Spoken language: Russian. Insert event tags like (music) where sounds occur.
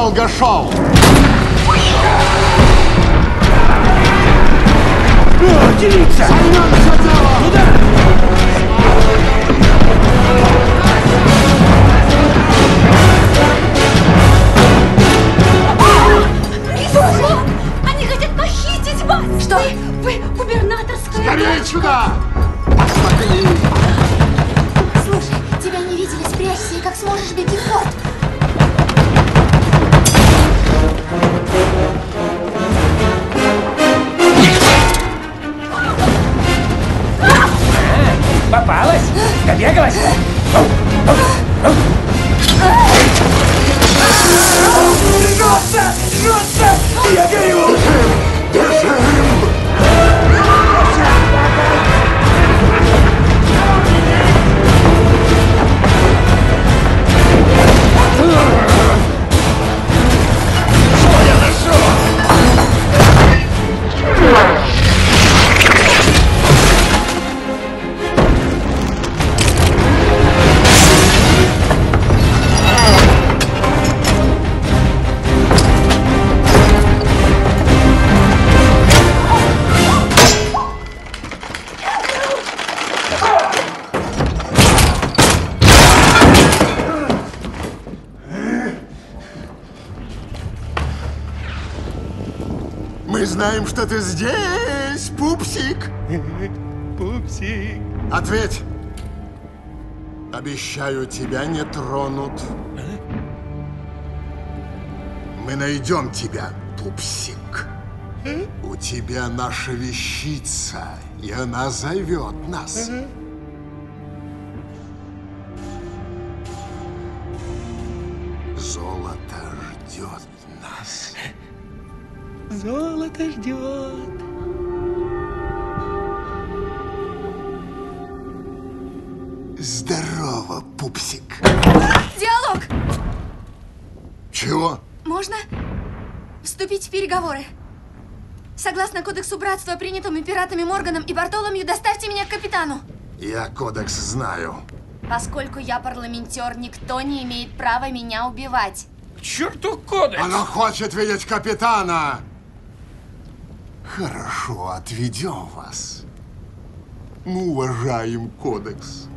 долго шел. Делиться! Займемся делом! Туда! Что? Они хотят похитить вас! Что? Вы губернаторская... Скорее сюда! Посмотри! Stop Мы знаем, что ты здесь, пупсик. (laughs) Пупсик. Ответь. Обещаю, тебя не тронут. Мы найдем тебя, пупсик. У тебя наша вещица, и она зовет нас. Золото ждет нас. Золото ждет. Здорово, пупсик. Диалог! Чего? Можно вступить в переговоры? Согласно кодексу братства, принятому пиратами Морганом и Бартоломью, доставьте меня к капитану. Я кодекс знаю. Поскольку я парламентер, никто не имеет права меня убивать. К черту кодекс! Она хочет видеть капитана. Хорошо, отведем вас. Мы уважаем кодекс.